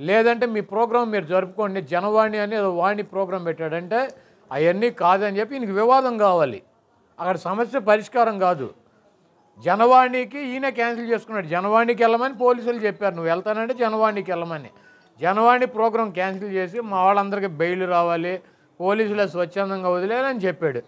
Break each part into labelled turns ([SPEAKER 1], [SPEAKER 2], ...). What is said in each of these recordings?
[SPEAKER 1] లేదంటే మీ ప్రోగ్రాం మీరు జరుపుకోండి. జనవాణి అని ఏదో వాణి ప్రోగ్రాం పెట్టాడంటే అవన్నీ కాదని చెప్పి ఈయనకి వివాదం కావాలి. అక్కడ సమస్య పరిష్కారం కాదు. జనవాణికి ఈయన క్యాన్సిల్ చేసుకున్నాడు. జనవాణికి వెళ్ళమని పోలీసులు చెప్పారు. నువ్వు వెళ్తానంటే జనవాణికి వెళ్ళమని. జనవాణి ప్రోగ్రాం క్యాన్సిల్ చేసి మా వాళ్ళందరికీ బెయిల్ రావాలి. పోలీసులు స్వచ్ఛందంగా వదిలేరని చెప్పాడు.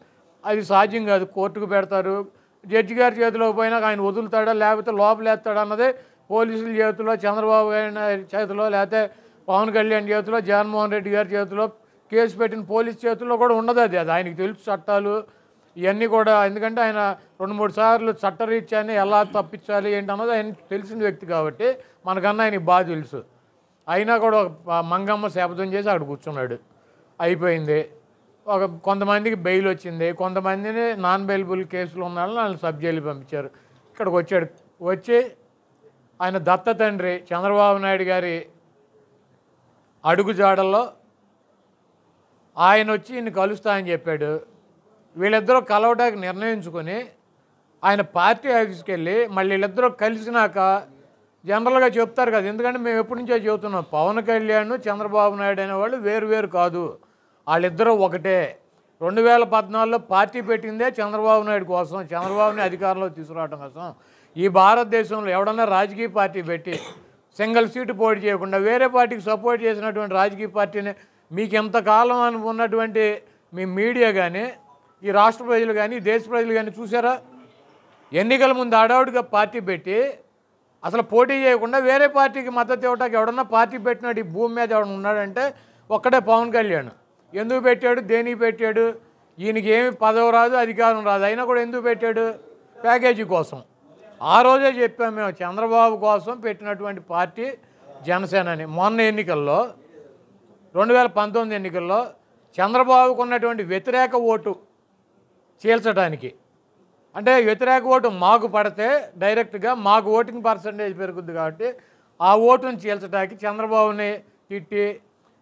[SPEAKER 1] అది సాధ్యం కాదు. కోర్టుకు పెడతారు. జడ్జి గారి చేతిలో పోయినా ఆయన వదులుతాడా? లేకపోతే లోపలేస్తాడా? అన్నదే పోలీసుల చేతిలో చంద్రబాబు గారి చేతిలో లేకపోతే పవన్ కళ్యాణ్ చేతిలో జగన్మోహన్ రెడ్డి గారి చేతిలో కేసు పెట్టిన పోలీస్ చేతుల్లో కూడా ఉండదు అది. అది ఆయనకి తెలుసు చట్టాలు ఇవన్నీ కూడా. ఎందుకంటే ఆయన రెండు మూడు సార్లు చట్టరీత్యాన్ని ఎలా తప్పించాలి ఏంటి అన్నది ఆయన తెలిసిన వ్యక్తి కాబట్టి మనకన్నా ఆయనకి బాగా తెలుసు. అయినా కూడా ఒక మంగమ్మ శాపదం చేసి అక్కడ కూర్చున్నాడు. అయిపోయింది. ఒక కొంతమందికి బెయిల్ వచ్చింది. కొంతమందిని నాన్ బెయిలబుల్ కేసులు ఉన్న వాళ్ళని సబ్ జైలు పంపించారు. ఇక్కడికి వచ్చాడు. వచ్చి ఆయన దత్త తండ్రి చంద్రబాబు నాయుడు గారి అడుగుజాడల్లో ఆయన వచ్చి ఈయన కలుస్తా అని చెప్పాడు. వీళ్ళిద్దరూ కలవడానికి నిర్ణయించుకొని ఆయన పార్టీ ఆఫీస్కి వెళ్ళి మళ్ళీ వీళ్ళిద్దరూ కలిసినాక జనరల్గా చెప్తారు కదా ఎందుకంటే మేము ఎప్పటి నుంచో చెబుతున్నాం పవన్ కళ్యాణ్ చంద్రబాబు నాయుడు అనేవాళ్ళు వేరు వేరు కాదు. వాళ్ళిద్దరూ ఒకటే. రెండు వేల పద్నాలుగులో పార్టీ పెట్టిందే చంద్రబాబు నాయుడు కోసం చంద్రబాబుని అధికారంలో తీసుకురావడం కోసం. ఈ భారతదేశంలో ఎవడన్నా రాజకీయ పార్టీ పెట్టి సింగిల్ సీటు పోటీ చేయకుండా వేరే పార్టీకి సపోర్ట్ చేసినటువంటి రాజకీయ పార్టీని మీకు ఎంతకాలం అనుకున్నటువంటి ఉన్నటువంటి మీ మీడియా కానీ ఈ రాష్ట్ర ప్రజలు కానీ దేశ ప్రజలు కానీ చూసారా ఎన్నికల ముందు అడావుడిగా పార్టీ పెట్టి అసలు పోటీ చేయకుండా వేరే పార్టీకి మద్దతు ఇవ్వటానికి ఎవడన్నా పార్టీ పెట్టినాడు ఈ భూమి మీద ఎవడన్నా ఉన్నాడంటే ఒక్కడే పవన్ కళ్యాణ్. ఎందుకు పెట్టాడు? దేనికి పెట్టాడు? ఈయనకి ఏమి పదవి రాదు అధికారం రాదు. అయినా కూడా ఎందుకు పెట్టాడు? ప్యాకేజీ కోసం. ఆ రోజే చెప్పాము మేము చంద్రబాబు కోసం పెట్టినటువంటి పార్టీ జనసేనని. మొన్న ఎన్నికల్లో రెండు వేల పంతొమ్మిది ఎన్నికల్లో చంద్రబాబుకు ఉన్నటువంటి వ్యతిరేక ఓటు చీల్చడానికి అంటే వ్యతిరేక ఓటు మాకు పడితే డైరెక్ట్గా మాకు ఓటింగ్ పర్సంటేజ్ పెరుగుద్ది కాబట్టి ఆ ఓటును చీల్చడానికి చంద్రబాబుని తిట్టి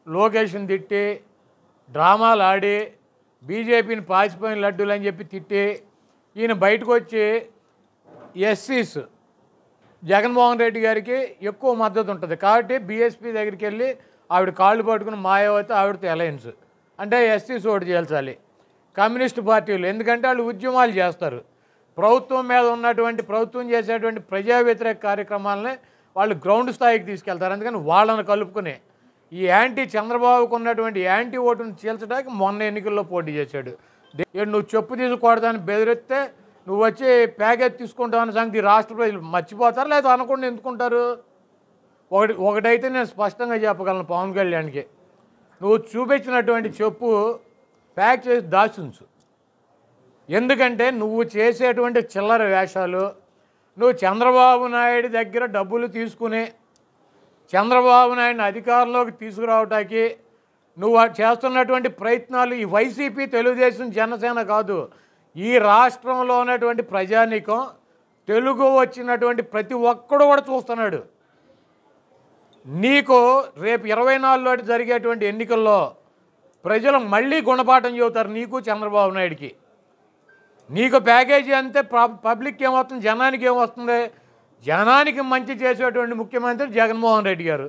[SPEAKER 1] లోకేష్ని తిట్టి డ్రామాలు ఆడి బీజేపీని పాసిపోయిన లడ్డూలు అని చెప్పి తిట్టి ఈయన బయటకు వచ్చి ఎస్సీస్ జగన్మోహన్ రెడ్డి గారికి ఎక్కువ మద్దతు ఉంటుంది. కాబట్టి బీఎస్పీ దగ్గరికి వెళ్ళి ఆవిడ కాళ్ళు పట్టుకుని మాయావతి ఆవిడతో అలయన్స్ అంటే ఎస్సీస్ ఓటు చేల్చాలి కమ్యూనిస్ట్ పార్టీలు ఎందుకంటే వాళ్ళు ఉద్యమాలు చేస్తారు. ప్రభుత్వం మీద ఉన్నటువంటి ప్రభుత్వం చేసేటువంటి ప్రజా వ్యతిరేక కార్యక్రమాలని వాళ్ళు గ్రౌండ్ స్థాయికి తీసుకెళ్తారు. అందుకని వాళ్ళని కలుపుకునే ఈ యాంటీ చంద్రబాబుకు ఉన్నటువంటి యాంటీ ఓటును చీల్చడానికి మొన్న ఎన్నికల్లో పోటీ చేశాడు. నువ్వు చెప్పు తీసుకోవడానికి బెదిరిస్తే నువ్వు వచ్చి ప్యాకేజ్ తీసుకుంటావు అనే సంగతి ఈ రాష్ట్ర ప్రజలు మర్చిపోతారు లేదా అనకుండా ఎందుకుంటారు? ఒకటి ఒకటైతే నేను స్పష్టంగా చెప్పగలను పవన్ కళ్యాణ్కి. నువ్వు చూపించినటువంటి చెప్పు ప్యాక్ చేసి దాచుంచు. ఎందుకంటే నువ్వు చేసేటువంటి చిల్లర వేషాలు నువ్వు చంద్రబాబు నాయుడు దగ్గర డబ్బులు తీసుకుని చంద్రబాబు నాయుడిని అధికారంలోకి తీసుకురావటానికి నువ్వు చేస్తున్నటువంటి ప్రయత్నాలు ఈ వైసీపీ తెలుగుదేశం జనసేన కాదు. ఈ రాష్ట్రంలో ఉన్నటువంటి ప్రజానీకం తెలుగు వచ్చినటువంటి ప్రతి ఒక్కడు కూడా చూస్తున్నాడు. నీకు రేపు ఇరవై నాలుగులో జరిగేటువంటి ఎన్నికల్లో ప్రజలు మళ్ళీ గుణపాఠం చెబుతారు నీకు చంద్రబాబు నాయుడికి. నీకు ప్యాకేజీ అంతే పబ్- పబ్లిక్ ఏమవుతుంది జనానికి ఏమొస్తుంది? జనానికి మంచి చేసేటువంటి ముఖ్యమంత్రి జగన్మోహన్ రెడ్డి గారు.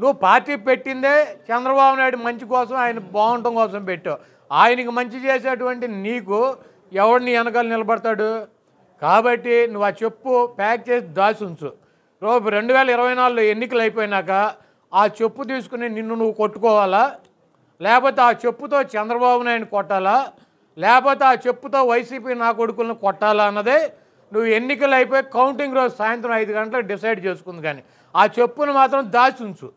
[SPEAKER 1] నువ్వు పార్టీ పెట్టిందే చంద్రబాబు నాయుడు మంచి కోసం ఆయన బాగుండటం కోసం పెట్టావు. ఆయనకి మంచి చేసేటువంటి నీకు ఎవడిని వెనకాల నిలబడతాడు? కాబట్టి నువ్వు ఆ చెప్పు ప్యాక్ చేసి దాచి ఉంచు. రేపు రెండు వేల ఇరవై నాలుగులో ఎన్నికలు అయిపోయినాక ఆ చెప్పు తీసుకుని నిన్ను నువ్వు కొట్టుకోవాలా? లేకపోతే ఆ చెప్పుతో చంద్రబాబు నాయుడు కొట్టాలా? లేకపోతే ఆ చెప్పుతో వైసీపీ నా కొడుకులను కొట్టాలా అన్నదే నువ్వు ఎన్నికలు అయిపోయి కౌంటింగ్ రోజు సాయంత్రం ఐదు గంటలకు డిసైడ్ చేసుకుంది కానీ ఆ చెప్పును మాత్రం దాచి ఉంచు.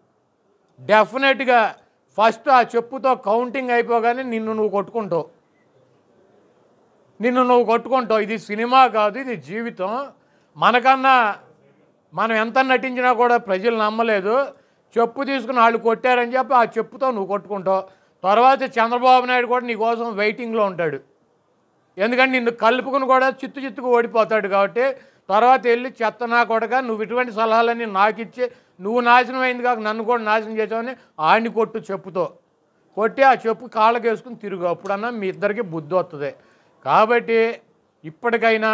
[SPEAKER 1] డెఫినెట్గా ఫస్ట్ ఆ చెప్పుతో కౌంటింగ్ అయిపోగానే నిన్ను నువ్వు కొట్టుకుంటావు. నిన్ను నువ్వు కొట్టుకుంటావు. ఇది సినిమా కాదు ఇది జీవితం. మనకన్నా మనం ఎంత నటించినా కూడా ప్రజలు నమ్మలేదు. చెప్పు తీసుకుని వాళ్ళు కొట్టారని చెప్పి ఆ చెప్పుతో నువ్వు కొట్టుకుంటావు. తర్వాత చంద్రబాబు నాయుడు కూడా నీ కోసం వెయిటింగ్లో ఉంటాడు. ఎందుకంటే నిన్ను కలుపుకుని కూడా చిత్తు చిత్తుకు ఓడిపోతాడు కాబట్టి తర్వాత వెళ్ళి చెత్త నా కొడక నువ్వు ఇటువంటి సలహాలన్నీ నాకు ఇచ్చి నువ్వు నాశనం అయింది కాక నన్ను కూడా నాశనం చేసావని ఆడిని కొట్టు చెప్పుతో. కొట్టి ఆ చెప్పు కాళ్ళకేసుకుని తిరుగు. అప్పుడన్నా మీ ఇద్దరికి బుద్ధి వస్తుంది కాబట్టి ఇప్పటికైనా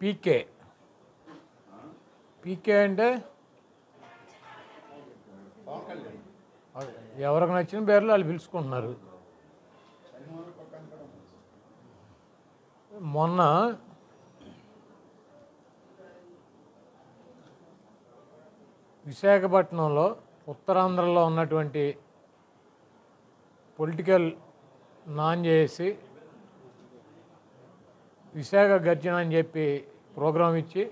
[SPEAKER 1] పీకే. పీకే అంటే ఎవరికి నచ్చిన పేర్లు వాళ్ళు పిలుచుకుంటున్నారు. మొన్న విశాఖపట్నంలో ఉత్తరాంధ్రలో ఉన్నటువంటి పొలిటికల్ నాన్ చేసి విశాఖ గర్జన అని చెప్పి ప్రోగ్రాం ఇచ్చి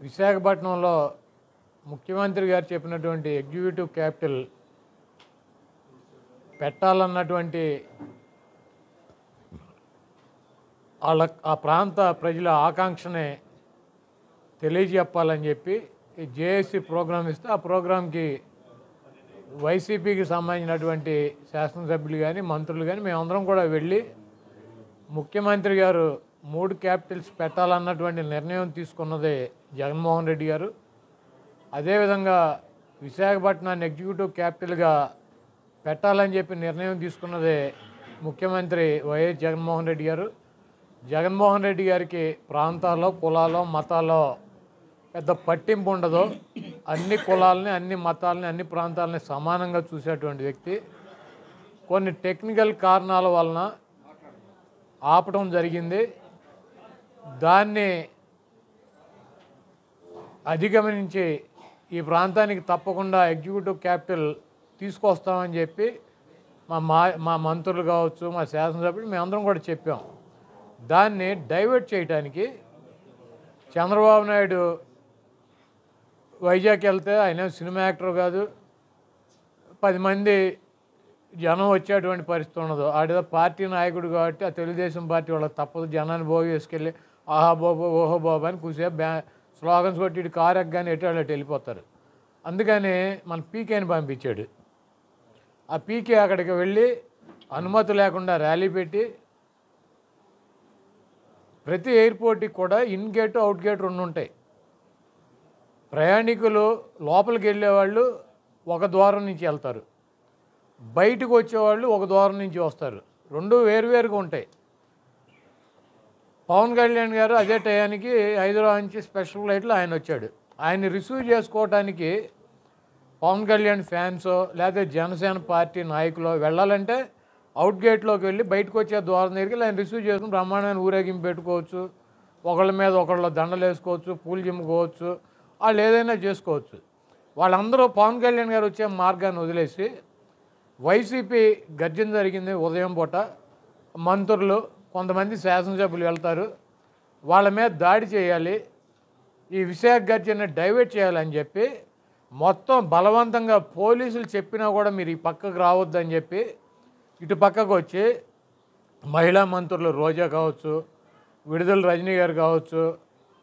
[SPEAKER 1] విశాఖపట్నంలో ముఖ్యమంత్రి గారు చెప్పినటువంటి ఎగ్జిక్యూటివ్ క్యాపిటల్ పెట్టాలన్నటువంటి వాళ్ళ ఆ ప్రాంత ప్రజల ఆకాంక్షనే తెలియజెప్పాలని చెప్పి ఈ జేఏసీ ప్రోగ్రాం ఇస్తే ఆ ప్రోగ్రాంకి వైసీపీకి సంబంధించినటువంటి శాసనసభ్యులు కానీ మంత్రులు కానీ మేమందరం కూడా వెళ్ళి ముఖ్యమంత్రి గారు మూడు క్యాపిటల్స్ పెట్టాలన్నటువంటి నిర్ణయం తీసుకున్నదే జగన్మోహన్ రెడ్డి గారు. అదేవిధంగా విశాఖపట్నాన్ని ఎగ్జిక్యూటివ్ క్యాపిటల్గా పెట్టాలని చెప్పి నిర్ణయం తీసుకున్నదే ముఖ్యమంత్రి వైఎస్ జగన్మోహన్ రెడ్డి గారు. జగన్మోహన్ రెడ్డి గారికి ప్రాంతాల్లో కులాల్లో మతాల్లో పెద్ద పట్టింపు ఉండదు. అన్ని కులాలని అన్ని మతాలని అన్ని ప్రాంతాలని సమానంగా చూసేటువంటి వ్యక్తి. కొన్ని టెక్నికల్ కారణాల వలన ఆపడం జరిగింది. దాన్ని అధిగమనించి ఈ ప్రాంతానికి తప్పకుండా ఎగ్జిక్యూటివ్ క్యాపిటల్ తీసుకొస్తామని చెప్పి మా మా మా మంత్రులు కావచ్చు మా శాసనసభ్యులు మేమందరం కూడా చెప్పాం. దాన్ని డైవర్ట్ చేయడానికి చంద్రబాబు నాయుడు వైజాగ్ వెళ్తే ఆయన సినిమా యాక్టర్ కాదు. పది మంది జనం వచ్చేటువంటి పరిస్థితి ఉండదు. ఆడేదో పార్టీ నాయకుడు కాబట్టి ఆ తెలుగుదేశం పార్టీ వాళ్ళకి తప్పదు. జనాన్ని భోగి వేసుకెళ్ళి ఆహా బాబు ఓహో బాబు అని కూసేపు బ్యా స్లోగన్స్ కొట్టి ఇటు కారు ఎక్కగానే ఎటు వెళ్ళిపోతారు. అందుకని మన పీకేని పంపించాడు. ఆ పీకే అక్కడికి వెళ్ళి అనుమతి లేకుండా ర్యాలీ పెట్టి ప్రతి ఎయిర్పోర్ట్కి కూడా ఇన్ గేటు అవుట్ గేట్ రెండు ఉంటాయి ప్రయాణికులు లోపలికి వెళ్ళేవాళ్ళు ఒక ద్వారం నుంచి వెళ్తారు. బయటకు వచ్చేవాళ్ళు ఒక ద్వారం నుంచి వస్తారు. రెండు వేరువేరుగా ఉంటాయి. పవన్ కళ్యాణ్ గారు అదే టయానికి హైదరాబాద్ నుంచి స్పెషల్ ఫ్లైట్లో ఆయన వచ్చాడు. ఆయన్ని రిసీవ్ చేసుకోవడానికి పవన్ కళ్యాణ్ ఫ్యాన్స్ లేకపోతే జనసేన పార్టీ నాయకులు వెళ్ళాలంటే అవుట్ గేట్లోకి వెళ్ళి బయటకు వచ్చే ద్వారం దగ్గరికి ఆయన రిసీవ్ చేసుకుని బ్రహ్మాండమైన ఊరేగింపు పెట్టుకోవచ్చు. ఒకళ్ళ మీద ఒకళ్ళ దండలు వేసుకోవచ్చు పూలు చిమ్ముకోవచ్చు. వాళ్ళు ఏదైనా చేసుకోవచ్చు. వాళ్ళందరూ పవన్ కళ్యాణ్ గారు వచ్చే మార్గాన్ని వదిలేసి వైసీపీ గర్జన జరిగింది ఉదయం పూట. మంత్రులు కొంతమంది శాసనసభ్యులు వెళ్తారు. వాళ్ళ మీద దాడి చేయాలి. ఈ విశాఖ గర్జన డైవర్ట్ చేయాలని చెప్పి మొత్తం బలవంతంగా పోలీసులు చెప్పినా కూడా మీరు ఈ పక్కకు రావద్దని చెప్పి ఇటు పక్కకు వచ్చి మహిళా మంత్రులు రోజా కావచ్చు విడుదల రజనీ గారు కావచ్చు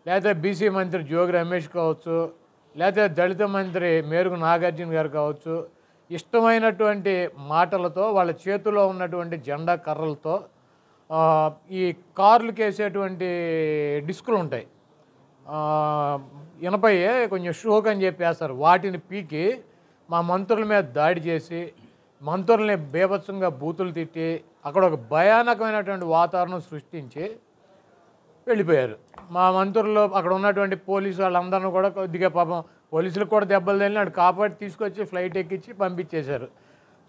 [SPEAKER 1] లేకపోతే బీసీ మంత్రి జోగి రమేష్ కావచ్చు లేకపోతే దళిత మంత్రి మేరుగు నాగార్జున గారు కావచ్చు ఇష్టమైనటువంటి మాటలతో వాళ్ళ చేతిలో ఉన్నటువంటి జెండా కర్రలతో ఈ కార్లకు వేసేటువంటి డిస్కులు ఉంటాయి. ఆ, ఇనపయ్యే కొంచెం షోక్ అని చెప్పేస్తారు. వాటిని పీకి మా మంత్రుల మీద దాడి చేసి మంత్రుల్ని బీభత్సంగా బూతులు తిట్టి అక్కడ ఒక భయానకమైనటువంటి వాతావరణం సృష్టించి వెళ్ళిపోయారు. మా మంత్రులు అక్కడ ఉన్నటువంటి పోలీసు వాళ్ళందరినీ కూడా కొద్దిగా పాపం పోలీసులకు కూడా దెబ్బలు తగిలిన వాడు కాపాడి తీసుకొచ్చి ఫ్లైట్ ఎక్కించి పంపించేశారు.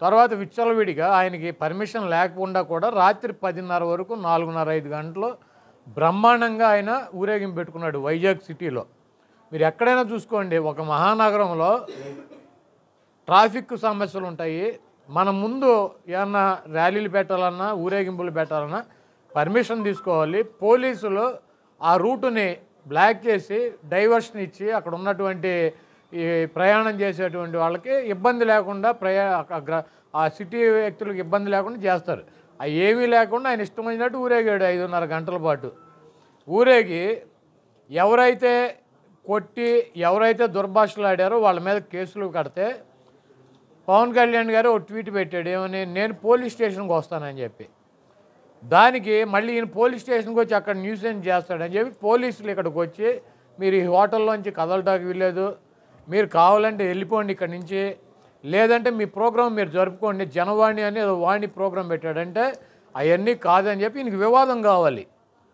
[SPEAKER 1] తర్వాత విచ్చలవిడిగా ఆయనకి పర్మిషన్ లేకుండా కూడా రాత్రి పదిన్నర వరకు నాలుగున్నర ఐదు గంటలు బ్రహ్మాండంగా ఆయన ఊరేగింపు పెట్టుకున్నాడు వైజాగ్ సిటీలో. మీరు ఎక్కడైనా చూసుకోండి ఒక మహానగరంలో ట్రాఫిక్ సమస్యలు ఉంటాయి మన ముందు ఏమన్నా ర్యాలీలు పెట్టాలన్నా ఊరేగింపులు పెట్టాలన్నా పర్మిషన్ తీసుకోవాలి. పోలీసులు ఆ రూటుని బ్లాక్ చేసి డైవర్షన్ ఇచ్చి అక్కడ ఉన్నటువంటి ఈ ప్రయాణం చేసేటువంటి వాళ్ళకి ఇబ్బంది లేకుండా ప్రయా ఆ ఆ సిటీ వ్యక్తులకు ఇబ్బంది లేకుండా చేస్తారు. ఆ ఏమీ లేకుండా ఆయన ఇష్టమైనట్టు ఊరేగాడు ఐదున్నర గంటల పాటు. ఊరేగి ఎవరైతే కొట్టి ఎవరైతే దుర్భాషలాడారో వాళ్ళ మీద కేసులు కడితే పవన్ కళ్యాణ్ గారు ఒక ట్వీట్ పెట్టాడు. ఏమని? నేను పోలీస్ స్టేషన్కి వస్తానని చెప్పి. దానికి మళ్ళీ ఈయన పోలీస్ స్టేషన్కి వచ్చి అక్కడ న్యూసెన్స్ చేస్తాడని చెప్పి పోలీసులు ఇక్కడికి వచ్చి మీరు ఈ హోటల్లోంచి కదలటానికి వీల్లేదు మీరు కావాలంటే వెళ్ళిపోండి ఇక్కడి నుంచి లేదంటే మీ ప్రోగ్రాం మీరు జరుపుకోండి జనవాణి అని ఏదో వాణి ప్రోగ్రాం పెట్టాడంటే అవన్నీ కాదని చెప్పి ఈయనకి వివాదం కావాలి.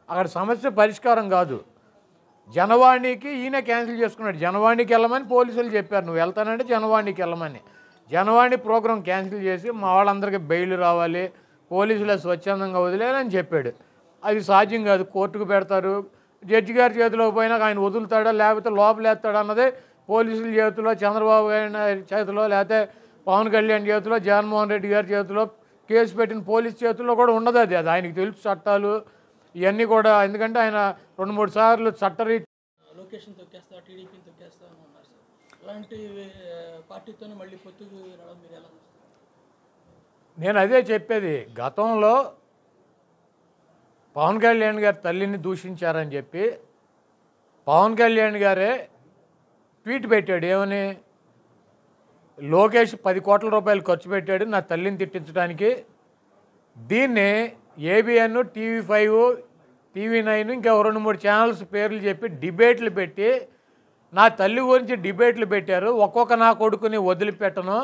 [SPEAKER 1] అక్కడ సమస్య పరిష్కారం కాదు. జనవాణికి ఈయన క్యాన్సిల్ చేసుకున్నాడు. జనవాణికి వెళ్ళమని పోలీసులు చెప్పారు. నువ్వు వెళ్తానంటే జనవాణికి వెళ్ళమని. జనవాణి ప్రోగ్రాం క్యాన్సిల్ చేసి మా వాళ్ళందరికీ బెయిల్ రావాలి. పోలీసులు స్వచ్ఛందంగా వదిలేనని చెప్పాడు. అది సాధ్యం కాదు. కోర్టుకు పెడతారు. జడ్జి గారి చేతిలో పోయినా ఆయన వదులుతాడా? లేకపోతే లోపలేస్తాడా అన్నదే పోలీసుల చేతిలో చంద్రబాబు గారి చేతిలో లేకపోతే పవన్ కళ్యాణ్ చేతిలో జగన్మోహన్ రెడ్డి గారి చేతిలో కేసు పెట్టిన పోలీస్ చేతుల్లో కూడా ఉండదు అది. అది ఆయనకి తెలుసు చట్టాలు. ఇవన్నీ కూడా ఎందుకంటే ఆయన రెండు మూడు సార్లు చట్టరీ
[SPEAKER 2] లొకేషన్ తొక్కేస్తా టీడీపీని తొక్కేస్తా అలాంటి పార్టీతోనే మళ్ళీ పొత్తుకు రావడం మీరు ఎలా
[SPEAKER 1] నేను అదే చెప్పేది గతంలో పవన్ కళ్యాణ్ గారి తల్లిని దూషించారని చెప్పి పవన్ కళ్యాణ్ గారే ట్వీట్ పెట్టాడు. ఏమని? లోకేష్ పది కోట్ల రూపాయలు ఖర్చు పెట్టాడు నా తల్లిని తిట్టించడానికి. దీన్ని ABN TV five TV nine ఇంకా రెండు మూడు ఛానల్స్ పేర్లు చెప్పి డిబేట్లు పెట్టి నా తల్లి గురించి డిబేట్లు పెట్టారు. ఒక్కొక్క నా కొడుకుని వదిలిపెట్టను.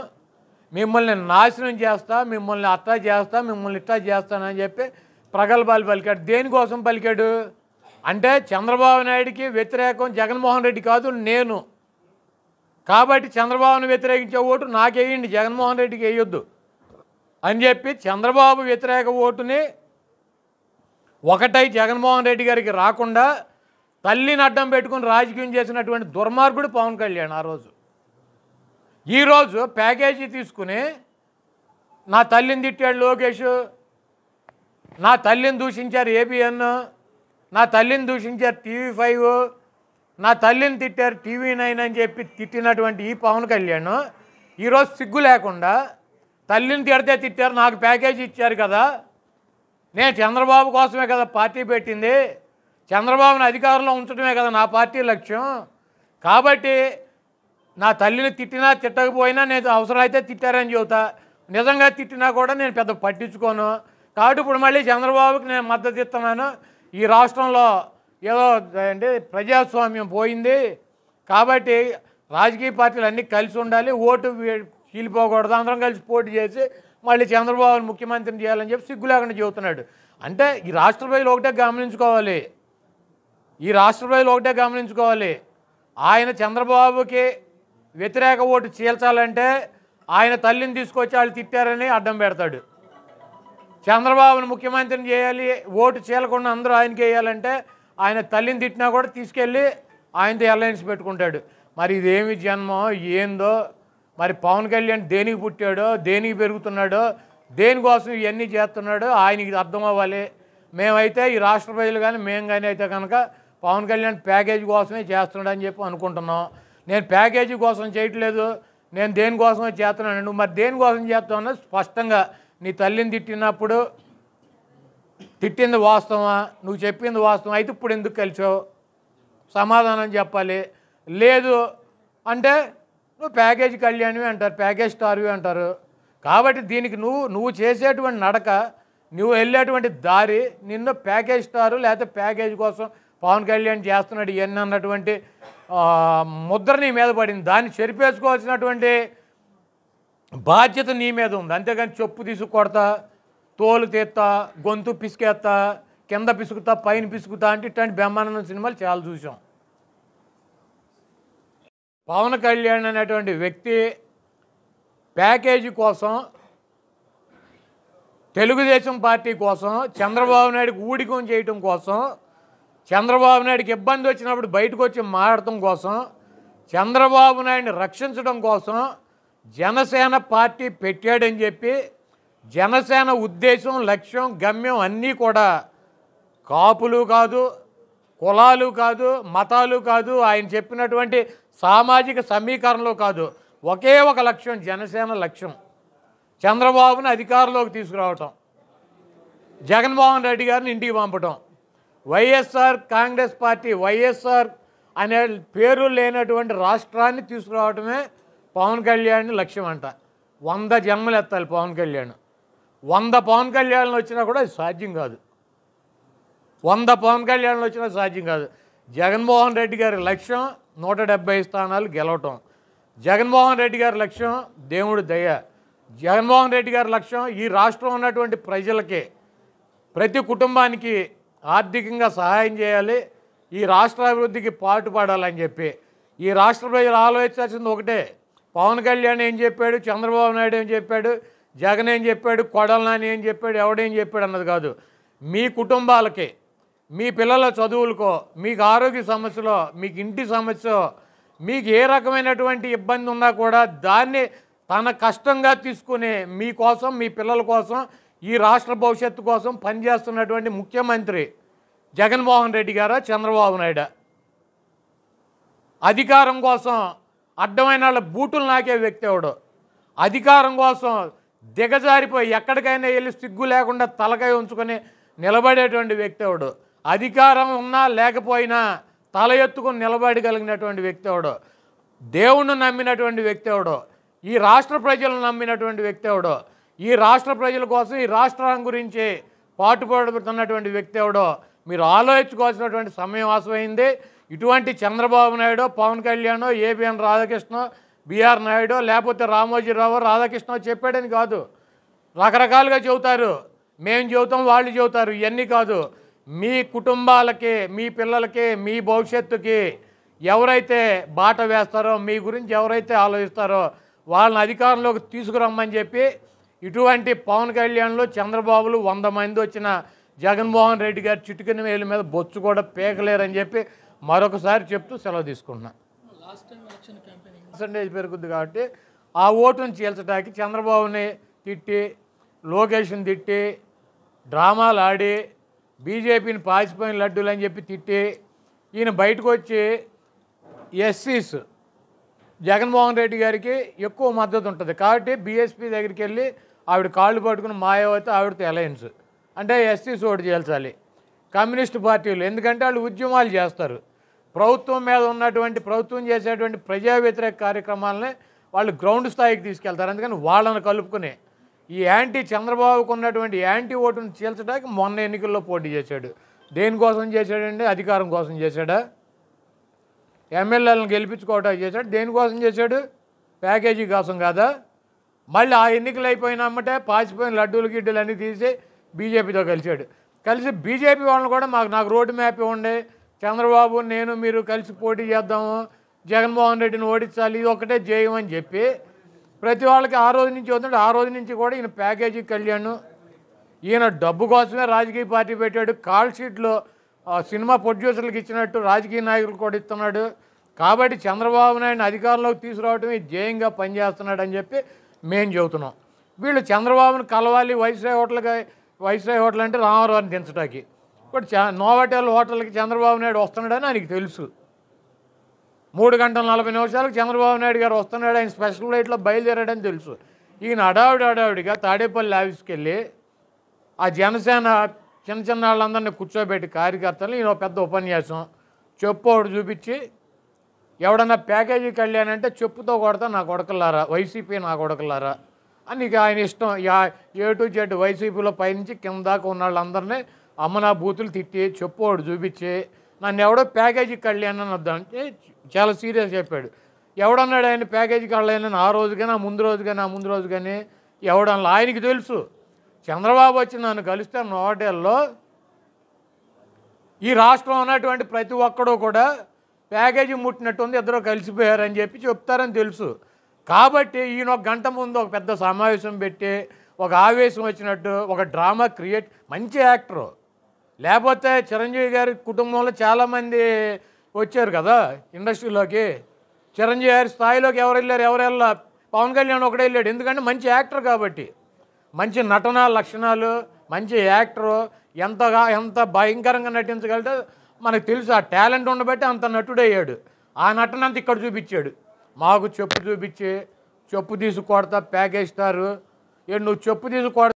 [SPEAKER 1] మిమ్మల్ని నాశనం చేస్తా మిమ్మల్ని అట్టా చేస్తా మిమ్మల్ని ఇట్టా చేస్తానని చెప్పి ప్రగల్భాలు పలికాడు. దేనికోసం పలికాడు? అంటే చంద్రబాబు నాయుడికి వ్యతిరేకం జగన్మోహన్ రెడ్డి కాదు నేను. కాబట్టి చంద్రబాబును వ్యతిరేకించే ఓటు నాకేయండి జగన్మోహన్ రెడ్డికి వేయొద్దు అని చెప్పి చంద్రబాబు వ్యతిరేక ఓటుని ఒకటై జగన్మోహన్ రెడ్డి గారికి రాకుండా తల్లిని అడ్డం పెట్టుకుని రాజకీయం చేసినటువంటి దుర్మార్గుడు పవన్ కళ్యాణ్ ఆ రోజు. ఈరోజు ప్యాకేజీ తీసుకుని నా తల్లిని తిట్టాడు లోకేష్. నా తల్లిని దూషించారు ఏబిఎన్ నా తల్లిని దూషించారు టీవీ ఫైవ్ నా తల్లిని తిట్టారు టీవీ నైన్ అని చెప్పి తిట్టినటువంటి ఈ పవన్ కళ్యాణ్. ఈరోజు సిగ్గు లేకుండా తల్లిని తిడితే తిట్టారు నాకు ప్యాకేజీ ఇచ్చారు కదా. నేను చంద్రబాబు కోసమే కదా పార్టీ పెట్టింది. చంద్రబాబుని అధికారంలో ఉంచడమే కదా నా పార్టీ లక్ష్యం. కాబట్టి నా తల్లిని తిట్టినా తిట్టకపోయినా నేను అవసరమైతే తిట్టారని చెబుతా. నిజంగా తిట్టినా కూడా నేను పెద్ద పట్టించుకోను. కాబట్టి ఇప్పుడు మళ్ళీ చంద్రబాబుకి నేను మద్దతు ఇస్తున్నాను. ఈ రాష్ట్రంలో ఏదో అంటే ప్రజాస్వామ్యం పోయింది. కాబట్టి రాజకీయ పార్టీలు అన్నీ కలిసి ఉండాలి. ఓటు చీలిపోకూడదు. అందరం కలిసి పోటీ చేసి మళ్ళీ చంద్రబాబుని ముఖ్యమంత్రిని చేయాలని చెప్పి సిగ్గు లేకుండా చెబుతున్నాడు. అంటే ఈ రాష్ట్ర ప్రజలు ఒకటే గమనించుకోవాలి. ఈ రాష్ట్ర ప్రజలు ఒకటే గమనించుకోవాలి. ఆయన చంద్రబాబుకి వ్యతిరేక ఓటు చీల్చాలంటే ఆయన తల్లిని తీసుకొచ్చి వాళ్ళు తిట్టారని అడ్డం పెడతాడు. చంద్రబాబును ముఖ్యమంత్రిని చేయాలి ఓటు చీలకుండా అందరూ ఆయనకి వేయాలంటే ఆయన తల్లిని తిట్టినా కూడా తీసుకెళ్ళి ఆయనతో అలయన్స్ పెట్టుకుంటాడు. మరి ఇదేమి జన్మో ఏందో? మరి పవన్ కళ్యాణ్ దేనికి పుట్టాడో దేనికి పెరుగుతున్నాడో దేనికోసం ఇవన్నీ చేస్తున్నాడో ఆయనకి అర్థం అవ్వాలి. మేమైతే ఈ రాష్ట్ర ప్రజలు కానీ మేము కానీ అయితే కనుక పవన్ కళ్యాణ్ ప్యాకేజీ కోసమే చేస్తున్నాడని చెప్పి అనుకుంటున్నాం. నేను ప్యాకేజీ కోసం చేయట్లేదు నేను దేనికోసం చేస్తున్నాను. నువ్వు మరి దేనికోసం చేస్తావు స్పష్టంగా నీ తల్లిని తిట్టినప్పుడు తిట్టింది వాస్తవమా? నువ్వు చెప్పింది వాస్తవం అయితే ఇప్పుడు ఎందుకు కలిసావు? సమాధానం చెప్పాలి. లేదు అంటే నువ్వు ప్యాకేజ్ కళ్యాణమే అంటారు ప్యాకేజ్ స్టార్వి అంటారు. కాబట్టి దీనికి నువ్వు నువ్వు చేసేటువంటి నడక నువ్వు వెళ్ళేటువంటి దారి నిన్ను ప్యాకేజ్ స్టారు లేకపోతే ప్యాకేజ్ కోసం పవన్ కళ్యాణ్ చేస్తున్నాడు ఇవన్నీ అన్నటువంటి ముద్ర నీ మీద పడింది. దాన్ని చెరిపేసుకోవాల్సినటువంటి బాధ్యత నీ మీద ఉంది. అంతేగాని చెప్పు తీసుకొడతా తోలు తీస్తా గొంతు పిసికేస్తా కింద పిసుకుతా పైన పిసుకుతా అంటే ఇట్లాంటి బ్రహ్మానందం సినిమాలు చాలా చూసాం పవన్ కళ్యాణ్ అనేటువంటి వ్యక్తి ప్యాకేజీ కోసం తెలుగుదేశం పార్టీ కోసం చంద్రబాబు నాయుడుకి ఊడికం చేయటం కోసం చంద్రబాబు నాయుడుకి ఇబ్బంది వచ్చినప్పుడు బయటకు వచ్చి మాట్లాడటం కోసం చంద్రబాబు నాయుడిని రక్షించడం కోసం జనసేన పార్టీ పెట్టాడని చెప్పి జనసేన ఉద్దేశం లక్ష్యం గమ్యం అన్నీ కూడా కాపులు కాదు కులాలు కాదు మతాలు కాదు ఆయన చెప్పినటువంటి సామాజిక సమీకరణలు కాదు. ఒకే ఒక లక్ష్యం జనసేన లక్ష్యం. చంద్రబాబుని అధికారంలోకి తీసుకురావటం. జగన్మోహన్ రెడ్డి గారిని ఇంటికి పంపటం. వైఎస్ఆర్ కాంగ్రెస్ పార్టీ వైఎస్ఆర్ అనే పేరు లేనటువంటి రాష్ట్రాన్ని తీసుకురావటమే పవన్ కళ్యాణ్ లక్ష్యం అంట వంద జన్మలు ఎత్తాలి పవన్ కళ్యాణ్. వంద పవన్ కళ్యాణ్లు వచ్చినా కూడా అది సాధ్యం కాదు. వంద పవన్ కళ్యాణ్లు వచ్చినా సాధ్యం కాదు. జగన్మోహన్ రెడ్డి గారి లక్ష్యం నూట డెబ్బై స్థానాలు గెలవటం. జగన్మోహన్ రెడ్డి గారి లక్ష్యం దేవుడు దయ. జగన్మోహన్ రెడ్డి గారి లక్ష్యం ఈ రాష్ట్రం ఉన్నటువంటి ప్రజలకి ప్రతి కుటుంబానికి ఆర్థికంగా సహాయం చేయాలి ఈ రాష్ట్ర అభివృద్ధికి పాటుపడాలని చెప్పి. ఈ రాష్ట్ర ప్రజలు ఆలోచించాల్సింది ఒకటే. పవన్ కళ్యాణ్ ఏం చెప్పాడు చంద్రబాబు నాయుడు ఏం చెప్పాడు జగన్ ఏం చెప్పాడు కొడల నాని ఏం చెప్పాడు ఎవడేం చెప్పాడు అన్నది కాదు. మీ కుటుంబాలకి మీ పిల్లల చదువులకో మీకు ఆరోగ్య సమస్యలో మీకు ఇంటి సమస్య మీకు ఏ రకమైనటువంటి ఇబ్బంది ఉన్నా కూడా దాన్ని తన కష్టంగా తీసుకునే మీకోసం మీ పిల్లల కోసం ఈ రాష్ట్ర భవిష్యత్తు కోసం పనిచేస్తున్నటువంటి ముఖ్యమంత్రి జగన్మోహన్ రెడ్డి గారా చంద్రబాబు నాయుడు? అధికారం కోసం అడ్డమైన వాళ్ళ బూటులు నాకే వ్యక్తి ఎవడు? అధికారం కోసం దిగజారిపోయి ఎక్కడికైనా వెళ్ళి సిగ్గు లేకుండా తలకాయ ఉంచుకొని నిలబడేటువంటి వ్యక్తి ఎవడు? అధికారం ఉన్నా లేకపోయినా తల ఎత్తుకుని నిలబడగలిగినటువంటి వ్యక్తి ఎవడు? దేవుణ్ణి నమ్మినటువంటి వ్యక్తి ఎవడు? ఈ రాష్ట్ర ప్రజలను నమ్మినటువంటి వ్యక్తి ఎవడో? ఈ రాష్ట్ర ప్రజల కోసం ఈ రాష్ట్రం గురించి పాటుపడుతున్నటువంటి వ్యక్తి ఎవడో మీరు ఆలోచించుకోవాల్సినటువంటి సమయం ఆసమైంది ఇటువంటి చంద్రబాబు నాయుడు పవన్ కళ్యాణ్ ఏబిఎన్ రాధాకృష్ణ బీఆర్ నాయుడు లేకపోతే రామోజీరావు రాధాకృష్ణ చెప్పాడని కాదు. రకరకాలుగా చెబుతారు. మేము చెబుతాం వాళ్ళు చెబుతారు. ఇవన్నీ కాదు. మీ కుటుంబాలకి మీ పిల్లలకి మీ భవిష్యత్తుకి ఎవరైతే బాట వేస్తారో మీ గురించి ఎవరైతే ఆలోచిస్తారో వాళ్ళని అధికారంలోకి తీసుకురమ్మని చెప్పి ఇటువంటి పవన్ కళ్యాణ్లు చంద్రబాబులు వంద మంది వచ్చిన జగన్మోహన్ రెడ్డి గారి చిటికిన వేలు మీద బొచ్చు కూడా పేకలేరని చెప్పి మరొకసారి చెప్తూ సెలవు తీసుకుంటున్నా.
[SPEAKER 2] Last time election campaigning
[SPEAKER 1] percentage పెరుగుద్ది కాబట్టి ఆ ఓటును చీల్చడానికి చంద్రబాబుని తిట్టి లోకేష్ని తిట్టి డ్రామాలు ఆడి బీజేపీని పాసిపోయిన లడ్డూలు అని చెప్పి తిట్టి ఈయన బయటకు వచ్చి ఎస్సీస్ జగన్మోహన్ రెడ్డి గారికి ఎక్కువ మద్దతు ఉంటుంది. కాబట్టి బీఎస్పీ దగ్గరికి వెళ్ళి ఆవిడ కాళ్ళు పట్టుకుని మాయావతి ఆవిడతో అలయన్స్ అంటే ఎస్సీస్ ఓటు చేల్చాలి కమ్యూనిస్ట్ పార్టీలు ఎందుకంటే వాళ్ళు ఉద్యమాలు చేస్తారు. ప్రభుత్వం మీద ఉన్నటువంటి ప్రభుత్వం చేసేటువంటి ప్రజా వ్యతిరేక కార్యక్రమాలని వాళ్ళు గ్రౌండ్ స్థాయికి తీసుకెళ్తారు. అందుకని వాళ్ళని కలుపుకునే ఈ యాంటీ చంద్రబాబుకు ఉన్నటువంటి యాంటీ ఓటును చీల్చడానికి మొన్న ఎన్నికల్లో పోటీ చేశాడు. దేనికోసం చేశాడండి? అధికారం కోసం చేశాడా? ఎమ్మెల్యేలను గెలిపించుకోవటం చేశాడు. దేనికోసం చేశాడు? ప్యాకేజీ కోసం కాదా? మళ్ళీ ఆ ఎన్నికలు అయిపోయినామంటే పాసిపోయిన లడ్డూలు గిడ్డలు అన్నీ తీసి బీజేపీతో కలిశాడు. కలిసి బీజేపీ వాళ్ళని కూడా మాకు నాకు రోడ్డు మ్యాప్ ఇవ్వండి. చంద్రబాబు నేను మీరు కలిసి పోటీ చేద్దాము. జగన్మోహన్ రెడ్డిని ఓడించాలి. ఇది ఒకటే జయం అని చెప్పి ప్రతి వాళ్ళకి ఆ రోజు నుంచి వస్తుంటే ఆ రోజు నుంచి కూడా ఈయన ప్యాకేజీ కళ్యాణ్ ఈయన డబ్బు కోసమే రాజకీయ పార్టీ పెట్టాడు. కాల్ షీట్లో ఆ, సినిమా ప్రొడ్యూసర్లకు ఇచ్చినట్టు రాజకీయ నాయకులు కూడా ఇస్తున్నాడు. కాబట్టి చంద్రబాబు నాయుడు అధికారంలోకి తీసుకురావడమే జయంగా పనిచేస్తున్నాడు అని చెప్పి మేము చెబుతున్నాం వీళ్ళు చంద్రబాబును కలవాలి వైస్రాయ్ హోటల్కి వైస్రాయ్ హోటల్ అంటే రామారావుని దించడానికి ఇప్పుడు చ నోవాటెల్ హోటల్కి చంద్రబాబు నాయుడు వస్తున్నాడని ఆయనకి తెలుసు. మూడు గంటల నలభై నిమిషాలకు చంద్రబాబు నాయుడు గారు వస్తున్నాడు ఆయన స్పెషల్ ఫ్లైట్లో బయలుదేరాడని తెలుసు. ఈయన అడావిడి అడావిడిగా తాడేపల్లి ఆఫీస్కి వెళ్ళి ఆ జనసేన చిన్న చిన్న వాళ్ళందరినీ కూర్చోబెట్టి కార్యకర్తలు ఈయన ఒక పెద్ద ఉపన్యాసం చెప్పు ఒకటి చూపించి ఎవడన్నా ప్యాకేజీ వెళ్ళానంటే చెప్పుతో కొడతా నా కొడకలారా వైసీపీ నా కొడకలారా? అని ఆయన ఇష్టం. యా ఏ టు జెడ్ వైసీపీలో పైనుంచి కింద దాకా ఉన్న వాళ్ళందరినీ అమ్మ నా బూతులు తిట్టి చెప్పు చూపించి. నన్ను ఎవడో ప్యాకేజీకి కళ్యాణ్ అని వద్దంటే చాలా సీరియస్ చెప్పాడు. ఎవడన్నాడు ఆయన ప్యాకేజీకి కళ్యాణ్ ఆ రోజు కానీ ముందు రోజు కానీ ఆ ముందు రోజు కానీ ఎవడన్నా ఆయనకి తెలుసు. చంద్రబాబు వచ్చి నన్ను కలిస్తే నోటెల్లో ఈ రాష్ట్రం ఉన్నటువంటి ప్రతి ఒక్కడూ కూడా ప్యాకేజీ ముట్టినట్టుంది ఇద్దరు కలిసిపోయారని చెప్పి చెప్తారని తెలుసు. కాబట్టి ఈయన ఒక గంట ముందు ఒక పెద్ద సమావేశం పెట్టి ఒక ఆవేశం వచ్చినట్టు ఒక డ్రామా క్రియేట్ మంచి యాక్టరు. లేకపోతే చిరంజీవి గారి కుటుంబంలో చాలామంది వచ్చారు కదా ఇండస్ట్రీలోకి. చిరంజీవి గారి స్థాయిలోకి ఎవరు వెళ్ళారు ఎవరు వెళ్ళా పవన్ కళ్యాణ్ ఒకడే వెళ్ళాడు. ఎందుకంటే మంచి యాక్టర్ కాబట్టి. మంచి నటన లక్షణాలు మంచి యాక్టరు ఎంతగా ఎంత భయంకరంగా నటించగలితే మనకు తెలుసు ఆ టాలెంట్ ఉండబట్టి అంత నటుడయ్యాడు. ఆ నటన ఇక్కడ చూపించాడు. మాకు చెప్పు చూపించి చెప్పు తీసి కొడతా ప్యాకేజ్ స్టారు ఏ నువ్వు చెప్పు తీసి కొడతా